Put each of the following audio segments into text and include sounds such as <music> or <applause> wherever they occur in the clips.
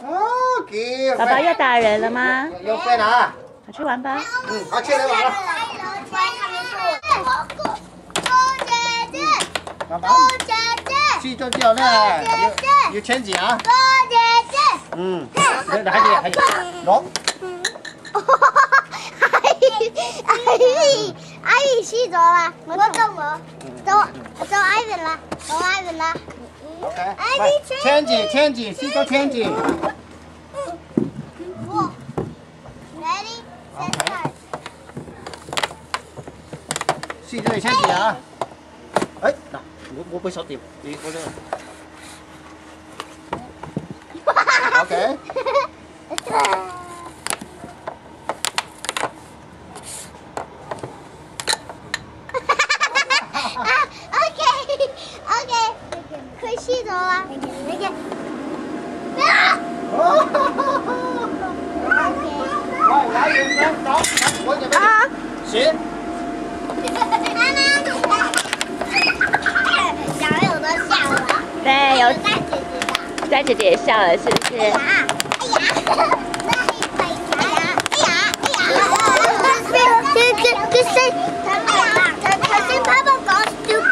OK，宝宝要打人了吗？要飞了，好去玩吧。嗯，好，起来玩了。姑姐姐，爸爸，姑姐姐，去就叫呢，有有钱钱啊。姑姐姐。嗯，来来，还有还有，攞。阿姨，阿姨洗咗啦，我到我，到到 Ivan 啦，到 Ivan 啦。OK，哎喂你千字千字，試咗千字。我，Ready, set, start。試咗你千字啊！誒嗱，我我俾手掂，你嗰張。OK，OK <laughs> 佢輸咗啦，你嘅。喂，來人生走，我準備。啊，行。小友都笑了，对，有大姐姐的。佳姐姐也笑了，是不是？哎呀，哎呀，那一块哎呀，哎呀，哎呀，这这这是，哎呀，可可是爸爸讲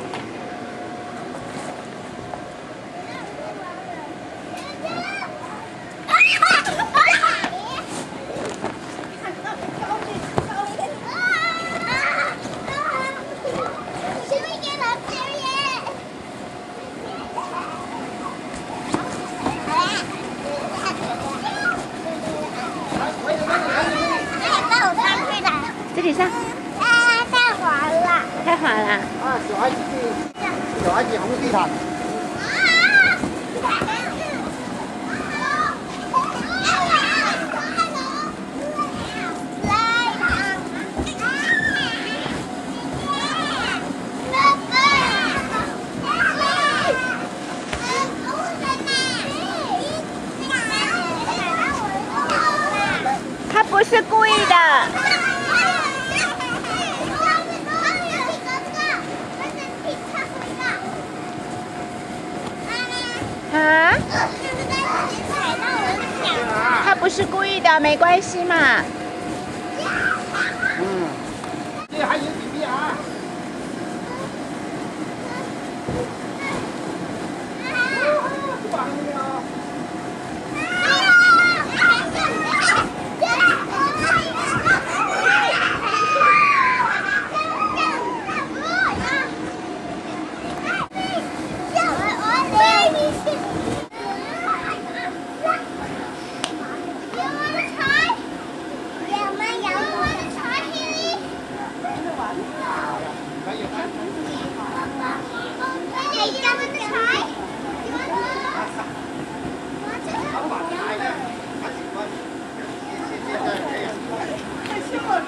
自己上，啊，太滑了。太滑了。啊，小孩子，小孩子红地毯。他不是故意的。啊？他不是故意的，没关系嘛。嗯，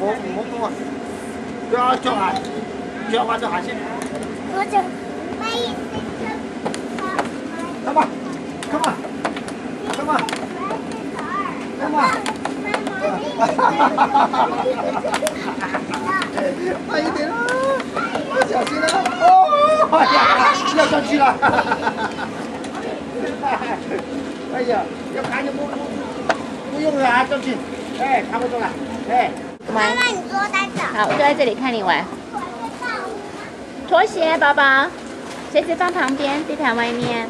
我我不要叫俺不要玩这海鲜这阿姨来吧开门开门快一点啦小心了哎呀要上去了哈哈哈哎呀要赶紧摸摸不用了啊上去哎差不多了哎。妈妈，你坐在这。好，我坐在这里看你玩。拖鞋，宝宝，鞋子放旁边，地毯外面。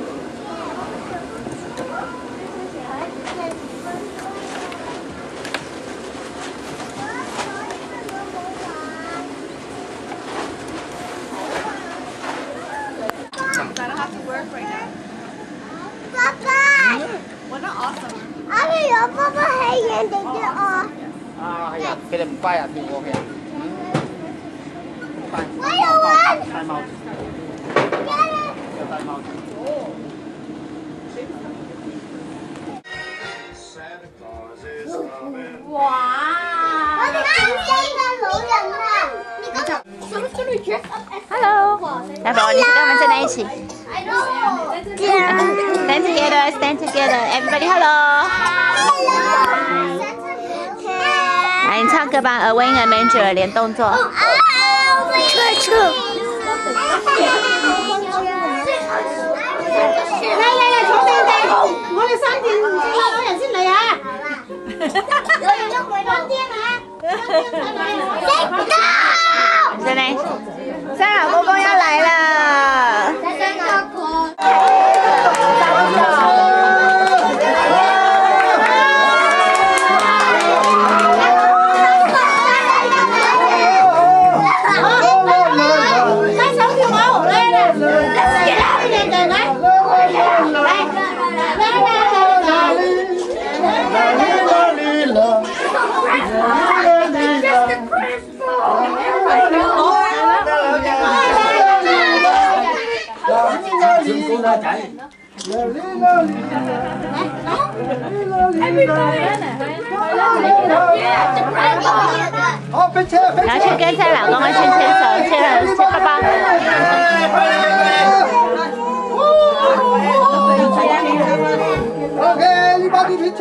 爸爸，我的儿。阿里有爸爸黑眼点点哦。哎呀，给你们拜呀，对不对？我有玩。戴帽子。戴帽子。哇！我的安迪跟龙人呢？你讲什么之旅去？Hello，大宝，你跟我们站在一起。Yeah. Stand together, stand together. Everybody, hello. Hello. hello. 来，你唱歌吧，《A Wing and Angel》连动作。车车。嚟嚟嚟，坐定定，我哋三件老人先嚟啊！干爹啊！干爹！再嚟，再嚟。然后去跟在老公们牵牵手，牵牵爸爸。OK，你把你停车。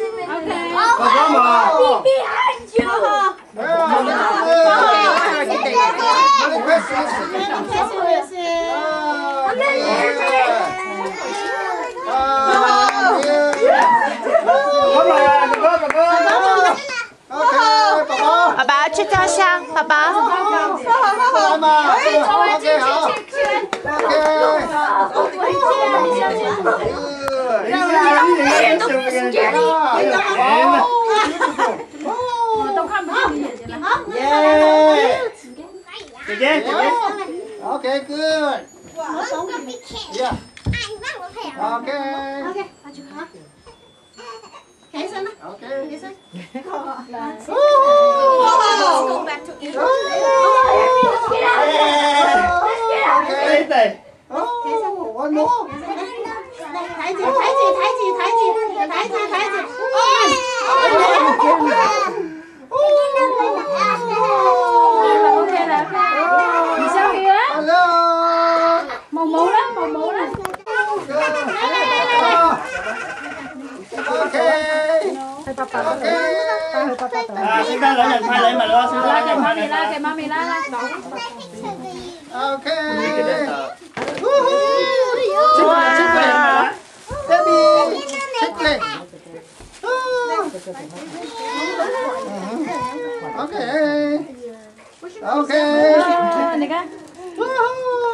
爸爸妈妈，弟弟。妈妈，你快休，去照相，爸爸。Okay, good. Yeah. Okay. Okay. Okay. Okay. Let's go back to Egypt. Oh, let's get out. Let's get out. Okay. Okay. Oh, one more thái chị thái chị thái chị thái thái thái chị ôi màu màu lắm. Màu màu lắm. À, chúng ta đã nhận hai lấy mà lo xin lỗi kìa mami la kìa mami la la ok Okay. Okay. Ah, Woohoo!